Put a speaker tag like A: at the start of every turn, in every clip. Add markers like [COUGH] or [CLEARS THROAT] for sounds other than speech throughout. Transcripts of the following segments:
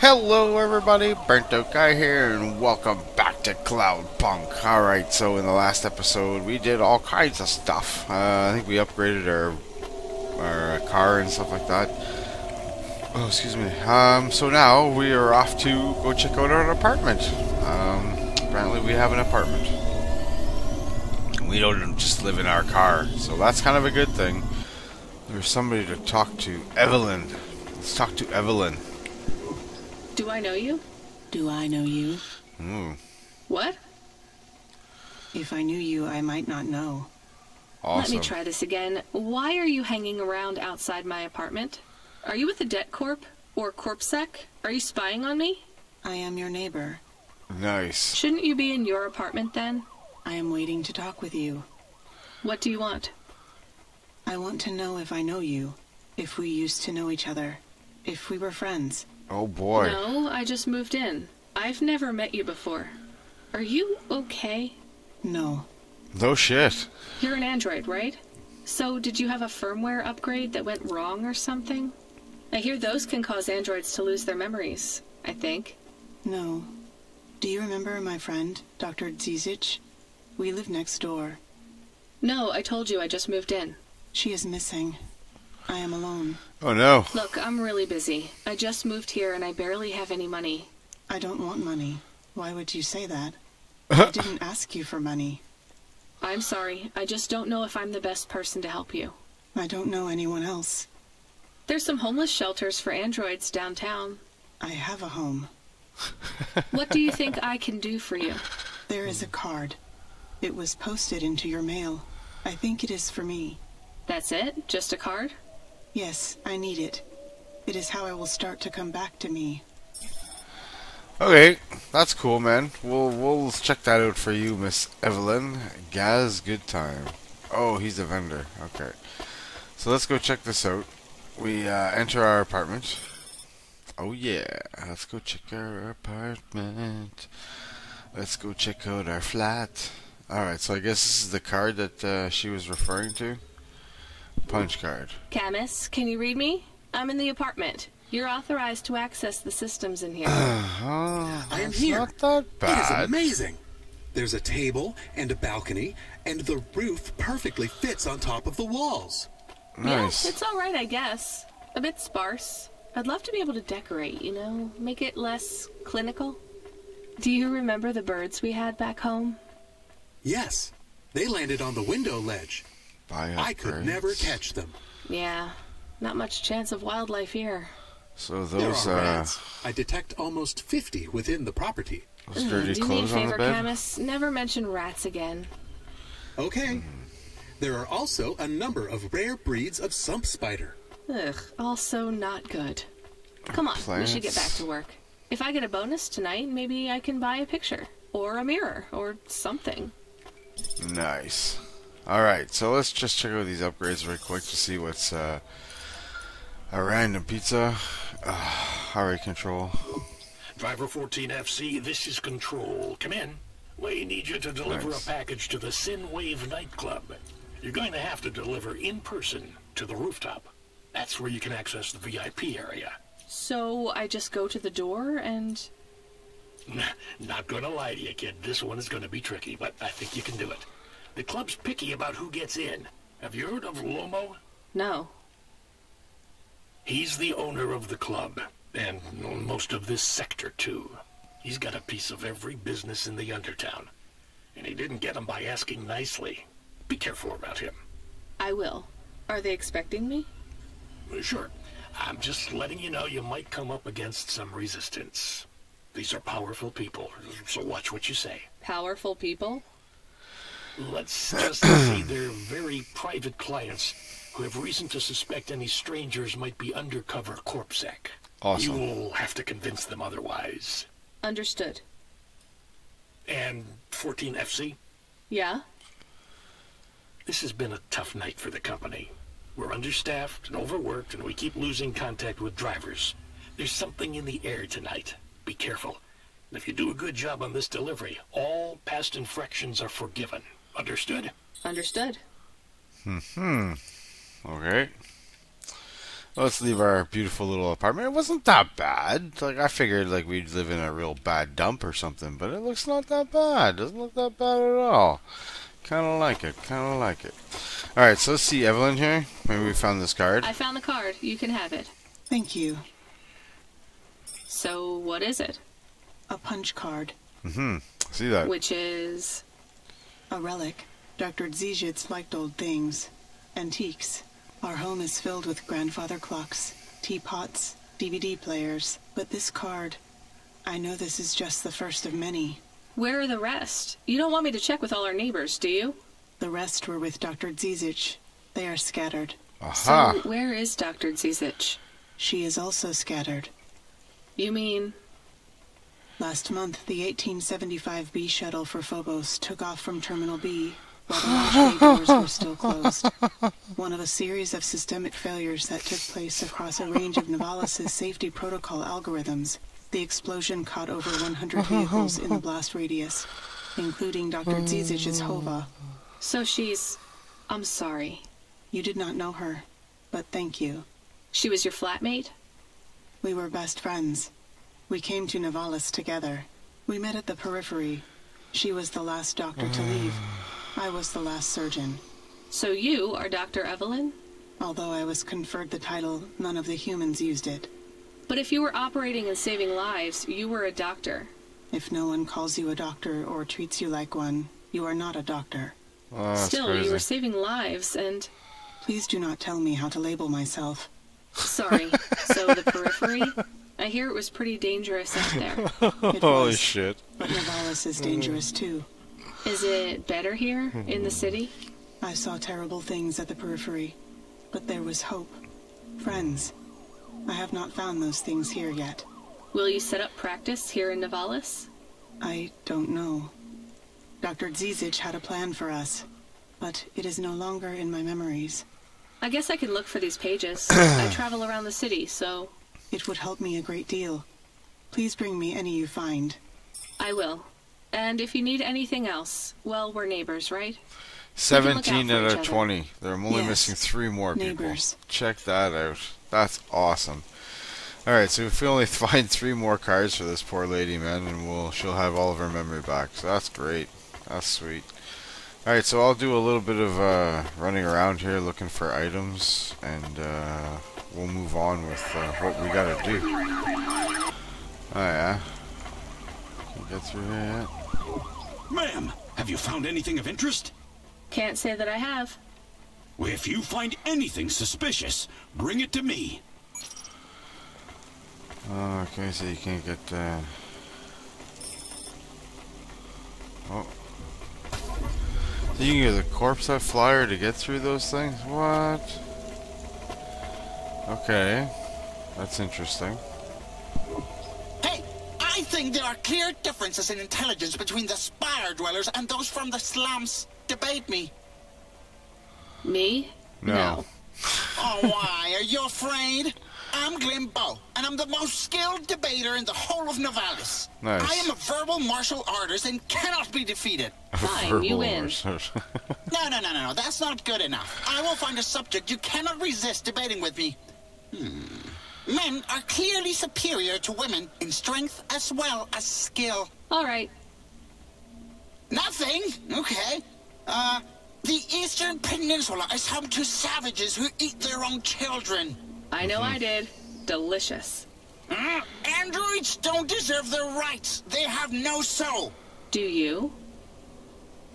A: Hello everybody, Burnt Out Guy here, and welcome back to Cloud Punk. Alright, so in the last episode we did all kinds of stuff. Uh, I think we upgraded our, our uh, car and stuff like that. Oh, excuse me. Um, so now we are off to go check out our apartment. Um, apparently we have an apartment. We don't just live in our car, so that's kind of a good thing. There's somebody to talk to. Evelyn. Let's talk to Evelyn.
B: Do I know you?
C: Do I know you?
A: Ooh,
B: What?
C: If I knew you, I might not know.
A: awesome.
B: Let me try this again. Why are you hanging around outside my apartment? Are you with the Debt Corp? Or Corpsec? Are you spying on me?
C: I am your neighbor.
A: Nice.
B: Shouldn't you be in your apartment then?
C: I am waiting to talk with you.
B: What do you want?
C: I want to know if I know you. If we used to know each other. If we were friends.
A: Oh boy.
B: No, I just moved in. I've never met you before. Are you okay?
C: No.
A: No shit.
B: You're an android, right? So, did you have a firmware upgrade that went wrong or something? I hear those can cause androids to lose their memories, I think.
C: No. Do you remember my friend, Dr. Zizic? We live next door.
B: No, I told you I just moved in.
C: She is missing. I am alone.
A: Oh no.
B: Look, I'm really busy. I just moved here and I barely have any money.
C: I don't want money. Why would you say that? [LAUGHS] I didn't ask you for money.
B: I'm sorry. I just don't know if I'm the best person to help you.
C: I don't know anyone else.
B: There's some homeless shelters for androids downtown.
C: I have a home. [LAUGHS]
B: What do you think I can do for you?
C: There is a card. It was posted into your mail. I think it is for me.
B: That's it? Just a card?
C: Yes, I need it. It is how I will start to come back to me.
A: Okay, that's cool, man. We'll we'll check that out for you, Miss Evelyn. Gaz, good time. Oh, he's a vendor. Okay, so let's go check this out. We uh, enter our apartment. Oh yeah, let's go check our apartment. Let's go check out our flat. All right, so I guess this is the card that uh, she was referring to. Punch card.
B: Camus, can you read me? I'm in the apartment. You're authorized to access the systems in here.
A: Oh, [SIGHS]
D: I am here.
A: Not that bad.
D: It is amazing. There's a table and a balcony, and the roof perfectly fits on top of the walls.
A: Nice.
B: Yeah, it's all right, I guess. A bit sparse. I'd love to be able to decorate, you know, make it less clinical. Do you remember the birds we had back home?
D: Yes, they landed on the window ledge.
A: Buy
D: I could
A: upgrades.
D: never catch them.
B: Yeah, not much chance of wildlife here.
A: So
D: There
A: those
D: are
A: uh,
D: rats. I detect almost 50 within the property.
A: those dirty
B: Do me a
A: clothes on
B: favor,
A: bed.
B: Camus. Never mention rats again.
D: Okay. There are also a number of rare breeds of sump spider.
B: Ugh, also not good. Come on, we should get back to work. If I get a bonus tonight, maybe I can buy a picture. Or a mirror, or something.
A: Nice. Alright, so let's just check out these upgrades real quick to see what's uh, a random pizza. Uh, Alright, control.
E: Driver 14FC, this is Control. Come in. We need you to deliver
A: Nice.
E: a package to the Sin Wave nightclub. You're going to have to deliver in person to the rooftop. That's where you can access the VIP area.
B: So I just go to the door and. [LAUGHS]
E: Not gonna lie to you, kid. This one is gonna be tricky, but I think you can do it. The club's picky about who gets in. Have you heard of Lomo?
B: No.
E: He's the owner of the club, and most of this sector, too. He's got a piece of every business in the Undertown. And he didn't get 'em by asking nicely. Be careful about him.
B: I will. Are they expecting me?
E: Sure. I'm just letting you know you might come up against some resistance. These are powerful people, so watch what you say.
B: Powerful people?
E: Let's [CLEARS THROAT] just say they're very private clients who have reason to suspect any strangers might be undercover Corpsec.
A: Awesome.
E: You'll have to convince them otherwise.
B: Understood.
E: And 14FC,
B: Yeah?
E: this has been a tough night for the company. We're understaffed and overworked, and we keep losing contact with drivers. There's something in the air tonight. Be careful. And if you do a good job on this delivery, all past infractions are forgiven. Understood?
B: Understood.
A: Hmm. Okay. let's leave our beautiful little apartment. It wasn't that bad. Like I figured, like we'd live in a real bad dump or something, but it looks not that bad. Doesn't look that bad at all. Kind of like it. Kind of like it. All right, so let's see Evelyn here. Maybe we found this card.
B: I found the card. You can have it.
C: Thank you.
B: So, what is it?
C: A punch card.
A: Mm-hmm. See that?
B: Which is.
C: A relic. Dr. Zizich liked old things. Antiques. Our home is filled with grandfather clocks, teapots, DVD players. But this card... I know this is just the first of many.
B: Where are the rest? You don't want me to check with all our neighbors, do you?
C: The rest were with Dr. Zizich. They are scattered.
A: Aha.
B: So, where is Dr. Zizich?
C: She is also scattered.
B: You mean.
C: Last month, the 1875 B shuttle for Phobos took off from Terminal B while the [LAUGHS] launch bay doors were still closed. One of a series of systemic failures that took place across a range of Nivalis' safety protocol algorithms. The explosion caught over 100 [LAUGHS] vehicles in the blast radius, including Dr. Zizich's Hova.
B: So she's. I'm sorry.
C: You did not know her, but thank you.
B: She was your flatmate?
C: We were best friends. We came to Nivalis together. We met at the periphery. She was the last doctor to leave. I was the last surgeon.
B: So you are Dr. Evelyn?
C: Although I was conferred the title, none of the humans used it.
B: But if you were operating and saving lives, you were a doctor.
C: If no one calls you a doctor or treats you like one, you are not a doctor.
A: Oh,
B: Still,
A: crazy.
B: you were saving lives, and.
C: Please do not tell me how to label myself.
B: Sorry. so the periphery? [LAUGHS] I hear it was pretty dangerous up there. [LAUGHS]
A: Holy shit.
C: but Nivalis is dangerous mm. too.
B: Is it better here, in the mm-hmm. city?
C: I saw terrible things at the periphery, but there was hope. Friends. I have not found those things here yet.
B: Will you set up practice here in Nivalis?
C: I don't know. Dr. Zizich had a plan for us, but it is no longer in my memories.
B: I guess I can look for these pages. [CLEARS THROAT] I travel around the city, so
C: It would help me a great deal. Please bring me any you find.
B: I will. And if you need anything else, well, we're neighbors, right? can look out
A: 17 out
B: each
A: of
B: other.
A: 20. They're only
C: Yes.
A: missing three more
C: Neighbors.
A: people. Check that out. That's awesome. All right, so if we only [LAUGHS] find three more cards for this poor lady, man, and we'll she'll have all of her memory back. So that's great. That's sweet. All right, so I'll do a little bit of uh, running around here looking for items, and uh, we'll move on with uh, what we gotta do. Oh yeah. Can you get through here yet?
F: Ma'am, have you found anything of interest?
B: Can't say that I have.
F: Well, if you find anything suspicious, bring it to me.
A: Oh, okay, so you can't get uh Oh. So you can use a corpse that flyer to get through those things? What? Okay. That's interesting.
G: Hey, I think there are clear differences in intelligence between the Spire dwellers and those from the slums. Debate me.
B: Me?
A: No.
G: Oh, why? Are you afraid? I'm Glimbo, and I'm the most skilled debater in the whole of Nivalis.
A: Nice.
G: I am a verbal martial artist and cannot be defeated. [LAUGHS]
B: Fine, you
A: Verbal
B: win.
A: or-
G: No, no, no, no, no. That's not good enough. I will find a subject you cannot resist debating with me. Hmm. Men are clearly superior to women in strength as well as skill.
B: All right.
G: Nothing? Okay. Uh, the Eastern Peninsula is home to savages who eat their own children.
B: I know I did. Delicious.
G: Mm, androids don't deserve their rights. They have no soul.
B: Do you?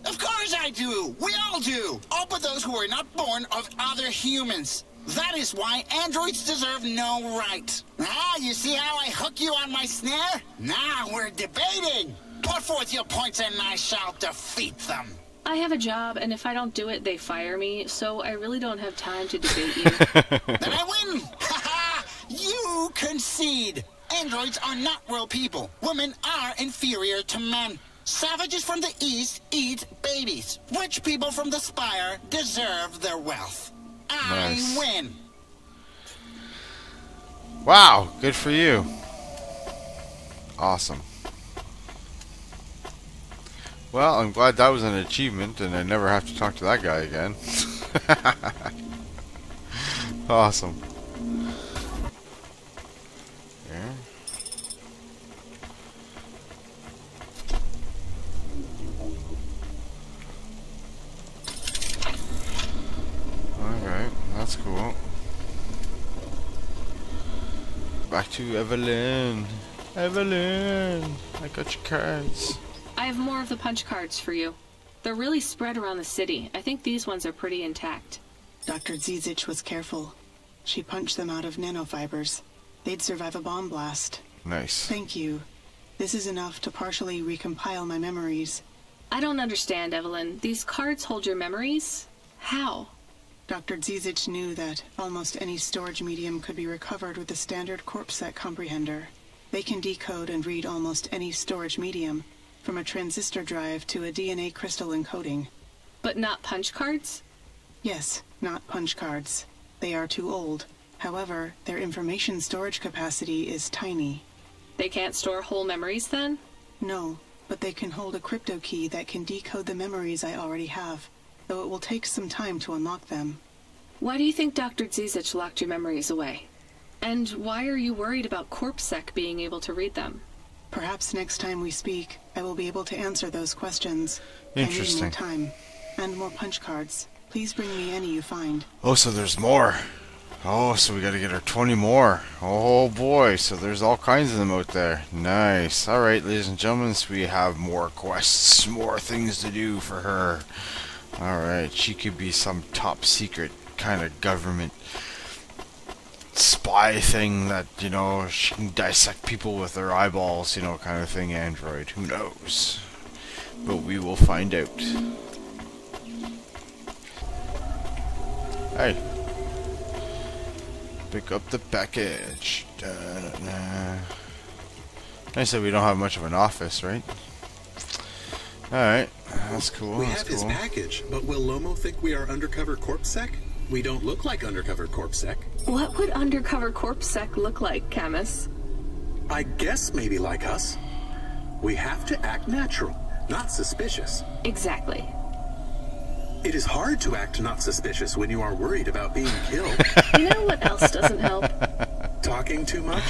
G: Of course I do. We all do. All but those who are not born of other humans. That is why androids deserve no right. Ah, you see how I hook you on my snare? Now we're debating. Put forth your points and I shall defeat them.
B: I have a job, and if I don't do it, they fire me, so I really don't have time to debate you. [LAUGHS]
G: Then I win! Ha ha! You concede! Androids are not real people. Women are inferior to men. Savages from the East eat babies. Rich people from the Spire deserve their wealth. I
A: Nice.
G: win.
A: wow, good for you. Awesome. Well, I'm glad that was an achievement and I never have to talk to that guy again. [LAUGHS] awesome. Cool. Back to Evelyn. Evelyn, I got your cards.
B: I have more of the punch cards for you. They're really spread around the city. I think these ones are pretty intact.
C: Dr. Zizich was careful. She punched them out of nanofibers. They'd survive a bomb blast.
A: Nice.
C: Thank you. This is enough to partially recompile my memories.
B: I don't understand, Evelyn. These cards hold your memories? How?
C: Dr. Zizich knew that almost any storage medium could be recovered with the standard CorpSec comprehender. They can decode and read almost any storage medium, from a transistor drive to a DNA crystal encoding.
B: But not punch cards?
C: Yes, not punch cards. They are too old. However, their information storage capacity is tiny.
B: They can't store whole memories then?
C: No, but they can hold a crypto key that can decode the memories I already have, though it will take some time to unlock them.
B: Why do you think Dr. Zizich locked your memories away? And why are you worried about CorpSec being able to read them?
C: Perhaps next time we speak, I will be able to answer those questions. I need
A: Interesting.
C: more time. And more punch cards. Please bring me any you find.
A: Oh, so there's more. Oh, so we gotta get our 20 more. Oh boy, so there's all kinds of them out there. Nice. Alright, ladies and gentlemen, so we have more quests, more things to do for her. Alright, she could be some top secret kind of government spy thing that, you know, she can dissect people with her eyeballs, you know, kind of thing, android. Who knows? But we will find out. Hey. Pick up the package. Da-da-da. Nice that we don't have much of an office, right? Alright, that's cool.
D: we
A: that's
D: have his package, but will Lomo think we are undercover CorpSec? We don't look like undercover CorpSec.
B: What would undercover CorpSec look like, Camus?
D: I guess maybe like us. We have to act natural, not suspicious.
B: Exactly.
D: It is hard to act not suspicious when you are worried about being [LAUGHS] killed.
B: You know what else doesn't help?
D: Talking too much?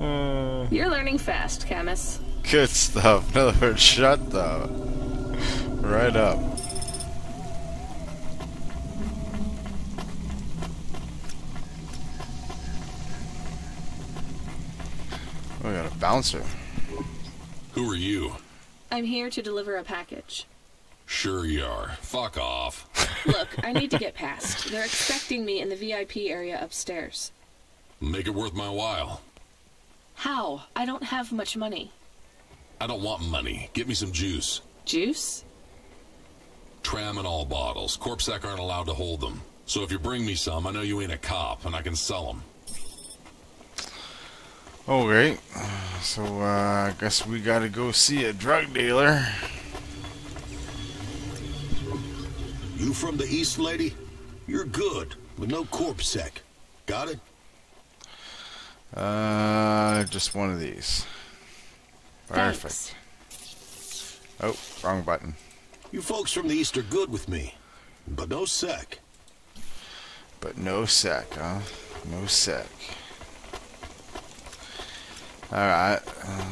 D: Uh.
B: You're learning fast, Camus.
A: Good stuff. In other words, shut the right up. Oh, we got a bouncer.
F: Who are you?
B: I'm here to deliver a package.
F: Sure you are. Fuck off. [LAUGHS]
B: Look, I need to get past. They're expecting me in the VIP area upstairs.
F: Make it worth my while.
B: How? I don't have much money.
F: I don't want money. Get me some juice.
B: Juice?
F: Tramadol bottles. Corpsec aren't allowed to hold them. So if you bring me some, I know you ain't a cop, and I can sell them.
A: Okay, so uh, I guess we gotta go see a drug dealer.
H: You from the East, lady? You're good, with no corpsec. Got it?
A: Uh, just one of these. Perfect.
B: Thanks.
A: Oh, wrong button.
H: You folks from the East are good with me, but no sec.
A: But no sec, huh? No sec. Alright. Uh,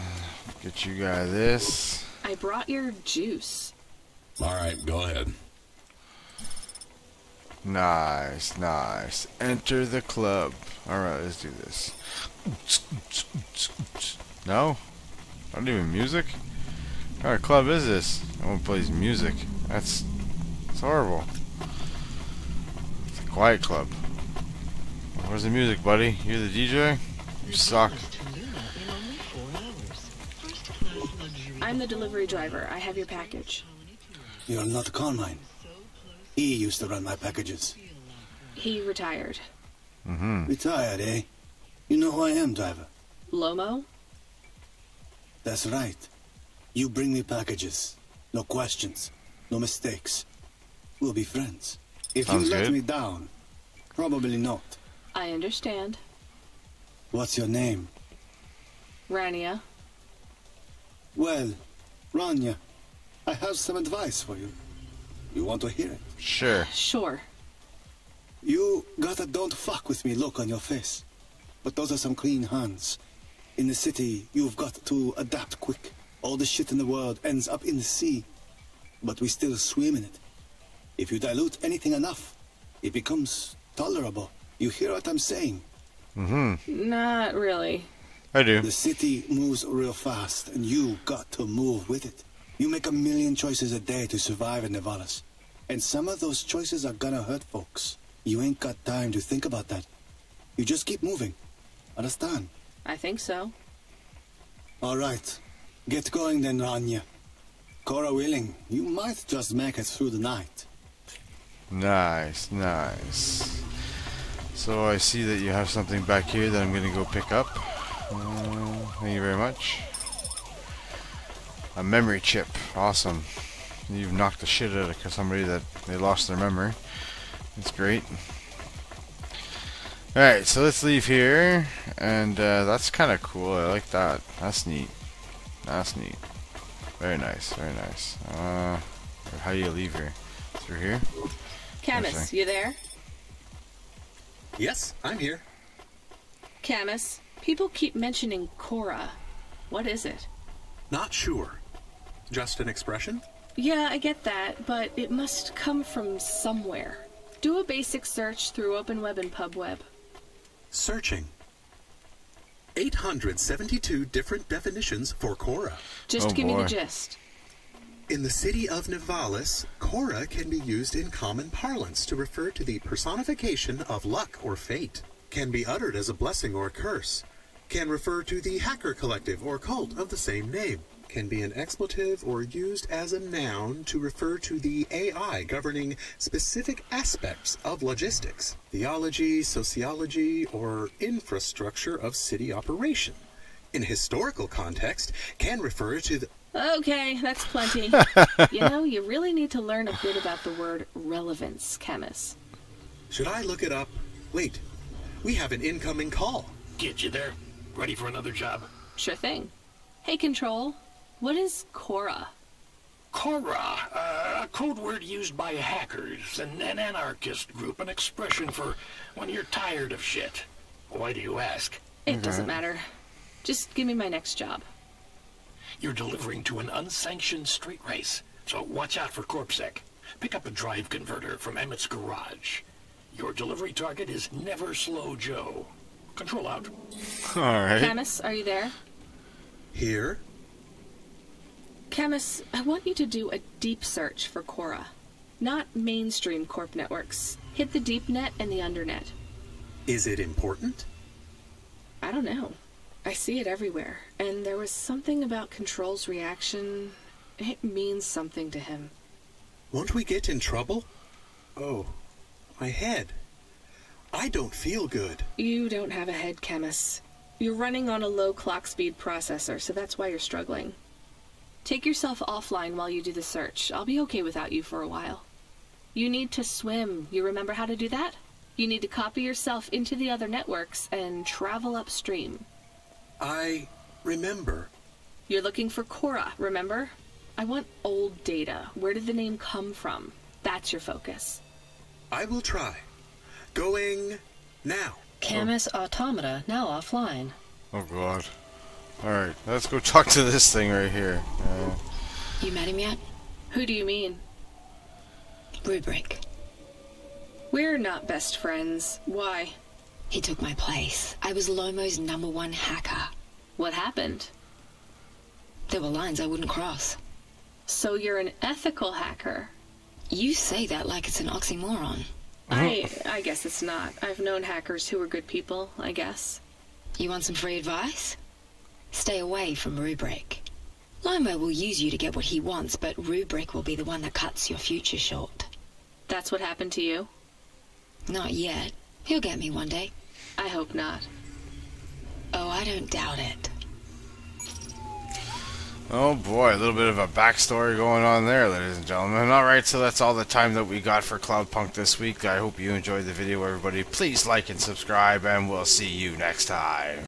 A: get you guy this.
B: I brought your juice.
F: All right, go ahead.
A: Nice, nice. Enter the club. Alright, let's do this. No? Not even music? What kind of club is this? No one plays music. That's, that's horrible. It's a quiet club. Where's the music, buddy? You're the DJ? You suck.
B: I'm the delivery driver. I have your package.
I: You're not Carmine. He used to run my packages.
B: He retired.
A: Mm-hmm.
I: Retired, eh? You know who I am, driver.
B: Lomo?
I: That's right. You bring me packages. No questions. No mistakes. We'll be friends. If
A: Sounds
I: you let
A: good.
I: me down, probably not.
B: I understand.
I: What's your name?
B: Rania.
I: Well, Rania, I have some advice for you. You want to hear it?
A: Sure.
B: Sure.
I: You got a don't fuck with me look on your face. But those are some clean hands. In the city, you've got to adapt quick. All the shit in the world ends up in the sea. But we still swim in it. If you dilute anything enough, it becomes tolerable. You hear what I'm saying?
A: Mm-hmm.
B: Not really.
A: I do.
I: The city moves real fast, and you got to move with it. You make a million choices a day to survive in Nivalis. And some of those choices are gonna hurt folks. You ain't got time to think about that. You just keep moving. Understand?
B: I think so.
I: All right. Get going then, Rania. Cora willing, you might just make it through the night.
A: Nice, nice. So I see that you have something back here that I'm going to go pick up. Uh, thank you very much. A memory chip. Awesome. You've knocked the shit out of somebody that they lost their memory. That's great. Alright, so let's leave here. And uh, that's kind of cool. I like that. That's neat. That's neat. Very nice, very nice. Uh, how do you leave here? Through here?
B: Camus, you there?
D: Yes, I'm here.
B: Camus, people keep mentioning Cora. What is it?
D: Not sure. Just an expression?
B: Yeah, I get that, but it must come from somewhere. Do a basic search through OpenWeb and PubWeb.
D: Searching. 872 different definitions for Cora.
B: Just
A: Oh,
B: give me the gist.
D: In the city of Nivalis, Cora can be used in common parlance to refer to the personification of luck or fate. Can be uttered as a blessing or curse. Can refer to the hacker collective or cult of the same name. Can be an expletive or used as a noun to refer to the AI governing specific aspects of logistics, theology, sociology, or infrastructure of city operation. In historical context, can refer to the
B: Okay, that's plenty. [LAUGHS] you know, you really need to learn a bit about the word relevance, Camus.
D: Should I look it up? Wait, we have an incoming call.
E: Get you there? Ready for another job?
B: Sure thing. Hey, Control, what is Cora?
E: Cora, uh, a code word used by hackers, an, an anarchist group, an expression for when you're tired of shit. Why do you ask?
B: It doesn't matter. Just give me my next job.
E: You're delivering to an unsanctioned street race, so watch out for Corpsec. Pick up a drive converter from Emmett's garage. Your delivery target is Never Slow Joe. Control out.
A: Alright.
B: Camus, are you there?
D: Here?
B: Camus, I want you to do a deep search for Cora. Not mainstream corp networks. Hit the deep net and the undernet.
D: Is it important?
B: I don't know. I see it everywhere. And there was something about Control's reaction. It means something to him.
D: Won't we get in trouble? Oh, my head. I don't feel good.
B: You don't have a head, Camus. You're running on a low clock speed processor, so that's why you're struggling. Take yourself offline while you do the search. I'll be okay without you for a while. You need to swim. You remember how to do that? You need to copy yourself into the other networks and travel upstream.
D: I remember.
B: You're looking for Cora, remember? I want old data. Where did the name come from? That's your focus.
D: I will try. Going now.
J: Camus Automata now offline.
A: Oh god. Alright, let's go talk to this thing right here. Uh,
J: You met him yet?
B: Who do you mean?
J: Rubric.
B: We're not best friends. Why?
J: He took my place. I was Lomo's number one hacker.
B: What happened?
J: There were lines I wouldn't cross.
B: So you're an ethical hacker.
J: You say that like it's an oxymoron.
B: I I guess it's not. I've known hackers who were good people, I guess.
J: You want some free advice? Stay away from Rubric. Lomo will use you to get what he wants, but Rubric will be the one that cuts your future short.
B: That's what happened to you?
J: Not yet. He'll get me one day.
B: I hope not.
J: Oh, I don't doubt it.
A: oh boy, a little bit of a backstory going on there, ladies and gentlemen. Alright, so that's all the time that we got for Cloudpunk this week. I hope you enjoyed the video, everybody. Please like and subscribe, and we'll see you next time.